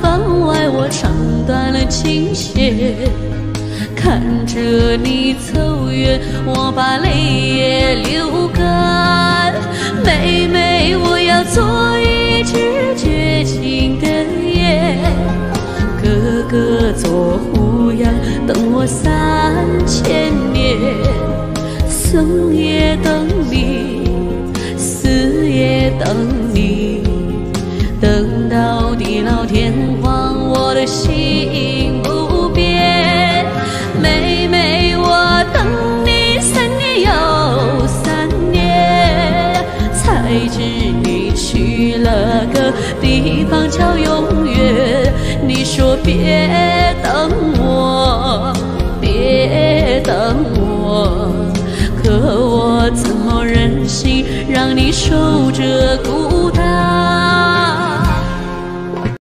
房外，我唱断了琴弦，看着你走远，我把泪也流干。妹妹，我要做一只绝情的雁，哥哥做胡杨，等我三千年，生也等你，死也等谁知你去了个地方叫永远。你说别等我，别等我，可我怎么忍心让你守着孤单？